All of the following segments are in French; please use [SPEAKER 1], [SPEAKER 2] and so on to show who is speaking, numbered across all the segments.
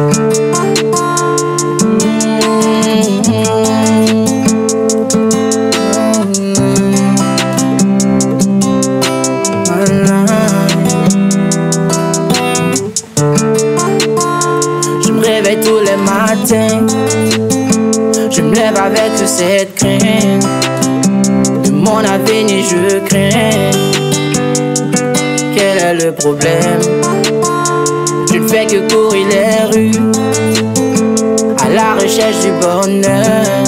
[SPEAKER 1] Je me réveille tous les matins. Je me lève avec cette crainte. De mon avenir, je crains. Quel est le problème? La recherche du bonheur.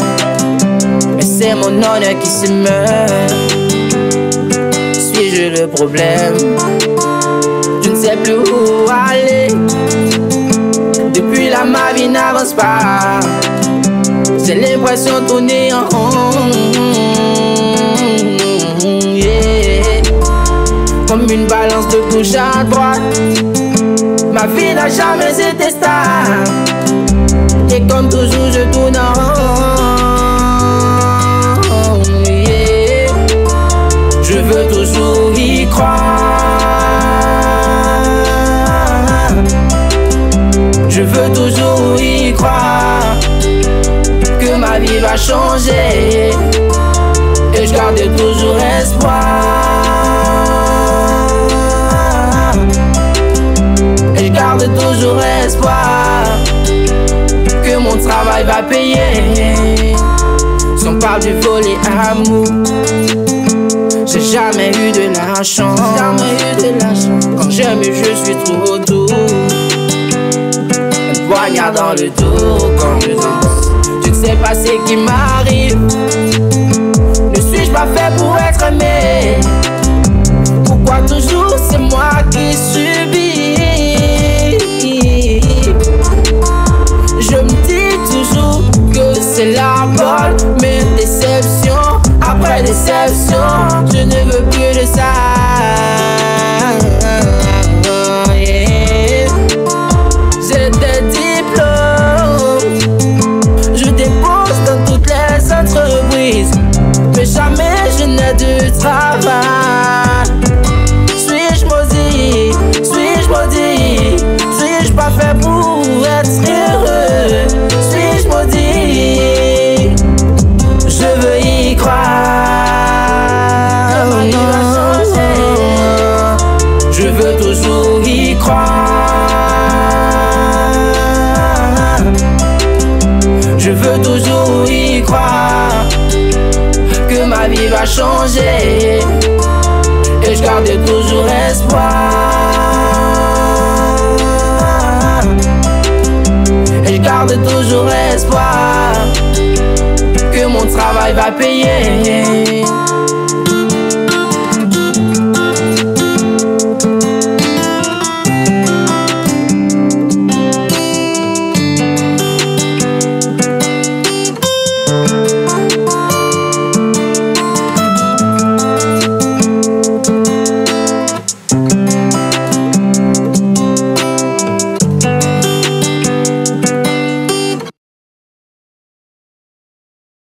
[SPEAKER 1] Mais c'est mon honneur qui se meurt. Suis-je le problème? Je ne sais plus où aller. Depuis là, ma vie n'avance pas. J'ai l'impression de tourner en rond. Comme une balance de gauche à droite. Ma vie n'a jamais été comme toujours, je tourne en rond. Je veux toujours y croire. Je veux toujours y croire que ma vie va changer. Et je garde toujours espoir. Travail va payer. Si on parle du volet amour, j'ai jamais eu de la chance. Jamais eu de la chance. Quand j'aime, je suis trop doux. Un poignard dans le dos quand je danse. Je ne sais pas ce qui m'arrive. Toujours espoir que